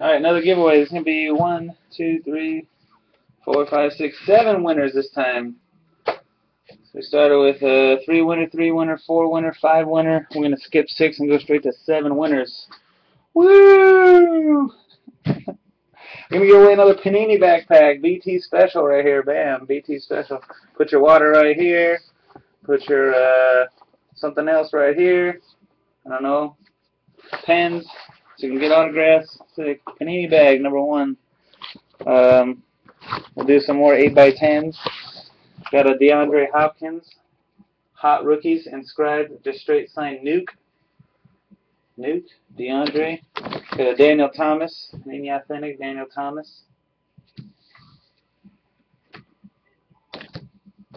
Alright, another giveaway. There's going to be one, two, three, four, five, six, seven winners this time. So we started with a three winner, three winner, four winner, five winner. We're going to skip six and go straight to seven winners. Woo! Going to give away another Panini backpack. BT special right here. Bam. BT special. Put your water right here. Put your uh, something else right here. I don't know. Pens. So you can get autographs. Sick. Panini bag, number one. Um, we'll do some more 8x10s. Got a DeAndre Hopkins. Hot Rookies inscribed, just straight signed Nuke. Nuke, DeAndre. Got a Daniel Thomas, Name Authentic Daniel Thomas.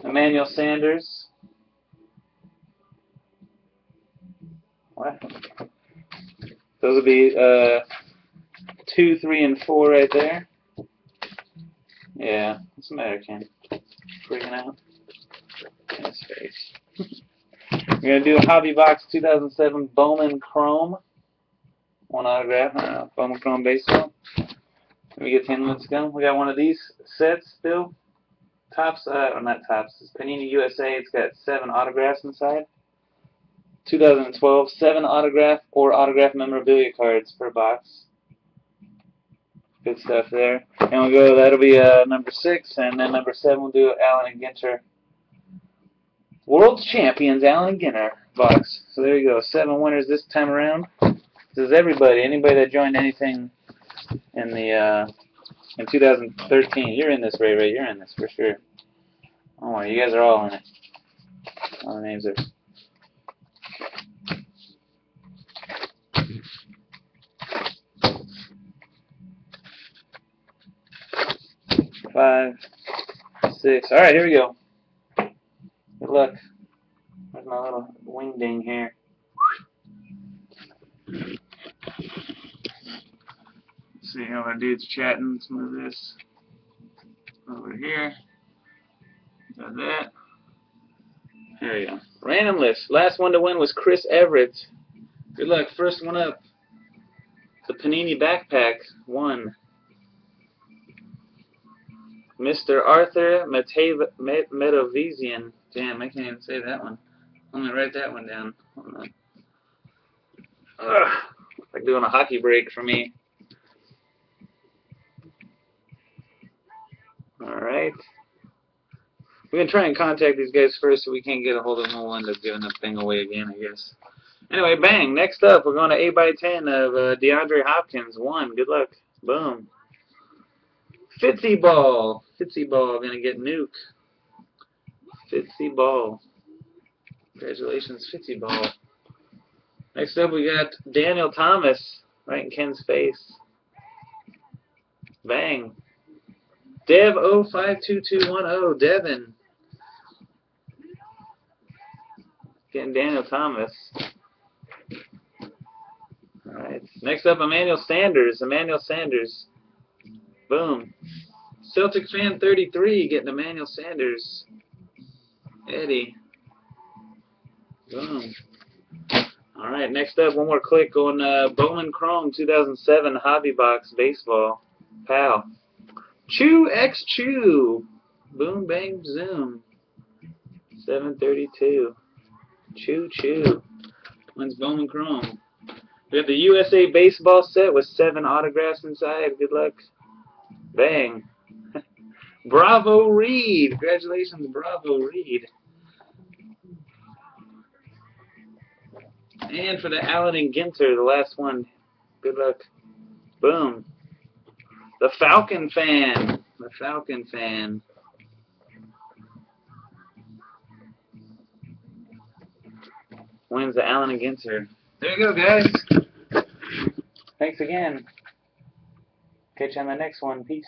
Emmanuel Sanders. What? Those will be uh, two, three, and four right there. Yeah, what's the matter, Ken? Freaking out. His face. We're gonna do a Hobby Box 2007 Bowman Chrome. One autograph, uh, Bowman Chrome baseball. We get 10 minutes ago. We got one of these sets still. Topps, uh, or not Topps, it's Panini USA. It's got seven autographs inside. 2012, seven autograph or autograph memorabilia cards per box. Good stuff there. And we'll go, that'll be uh, number six, and then number seven we'll do Allen and Ginter. World Champions Allen Ginter box. So there you go, seven winners this time around. This is everybody, anybody that joined anything in the uh, in 2013. You're in this, Ray Ray. You're in this for sure. Oh, you guys are all in it. All the names are. Five, six. All right, here we go. Good luck. There's my little wing ding here. see how our dude's chatting. Let's move this over here. Got that. There you go. Random list. Last one to win was Chris Everett. Good luck. First one up. The Panini Backpack. One. Mr. Arthur Metavizian. Damn, I can't even say that one. I'm to write that one down. Ugh, like doing a hockey break for me. Alright. We're going to try and contact these guys first so we can't get a hold of them. We'll end up giving the thing away again, I guess. Anyway, bang. Next up, we're going to 8 by 10 of uh, DeAndre Hopkins. One. Good luck. Boom. Fitzy Ball. Fitzy Ball gonna get nuke. Fitzy Ball. Congratulations, Fitzy Ball. Next up, we got Daniel Thomas right in Ken's face. Bang. Dev 052210, Devin. Getting Daniel Thomas. Alright. Next up, Emmanuel Sanders. Emmanuel Sanders. Boom. Celtic fan 33 getting Emmanuel Sanders. Eddie. Boom. All right, next up, one more click on uh, Bowman Chrome 2007 Hobby Box Baseball. Pal. Chew X Chew. Boom, bang, zoom. 732. Chew, chew. When's Bowman Chrome? We have the USA Baseball set with seven autographs inside. Good luck. Bang. Bravo Reed. Congratulations, Bravo Reed. And for the Allen and Ginter, the last one. Good luck. Boom. The Falcon fan. The Falcon fan. Wins the Allen and Ginter. There you go, guys. Thanks again. Catch you on the next one. Peace.